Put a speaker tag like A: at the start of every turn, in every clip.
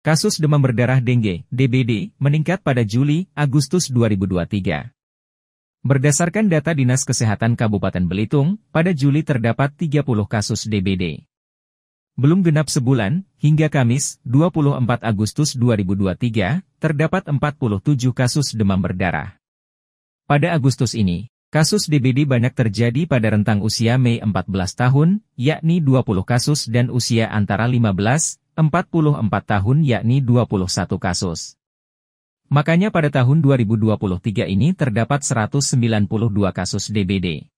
A: Kasus demam berdarah dengue, DBD, meningkat pada Juli-Agustus 2023. Berdasarkan data Dinas Kesehatan Kabupaten Belitung, pada Juli terdapat 30 kasus DBD. Belum genap sebulan, hingga Kamis, 24 Agustus 2023, terdapat 47 kasus demam berdarah. Pada Agustus ini, kasus DBD banyak terjadi pada rentang usia Mei 14 tahun, yakni 20 kasus dan usia antara 15 44 tahun yakni 21 kasus. Makanya pada tahun 2023 ini terdapat 192 kasus DBD.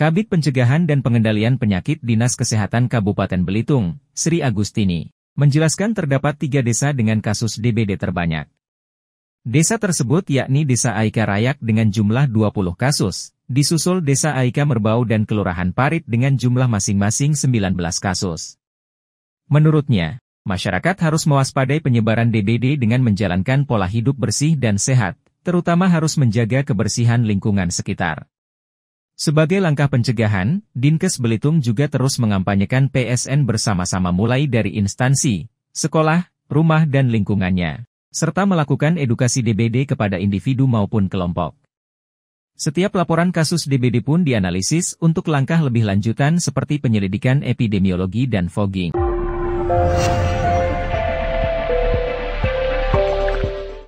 A: Kabit Pencegahan dan Pengendalian Penyakit Dinas Kesehatan Kabupaten Belitung, Sri Agustini, menjelaskan terdapat tiga desa dengan kasus DBD terbanyak. Desa tersebut yakni Desa Aika Rayak dengan jumlah 20 kasus, disusul Desa Aika Merbau dan Kelurahan Parit dengan jumlah masing-masing 19 kasus. Menurutnya, masyarakat harus mewaspadai penyebaran DBD dengan menjalankan pola hidup bersih dan sehat, terutama harus menjaga kebersihan lingkungan sekitar. Sebagai langkah pencegahan, Dinkes Belitung juga terus mengampanyekan PSN bersama-sama mulai dari instansi, sekolah, rumah dan lingkungannya, serta melakukan edukasi DBD kepada individu maupun kelompok. Setiap laporan kasus DBD pun dianalisis untuk langkah lebih lanjutan seperti penyelidikan epidemiologi dan fogging. Oh,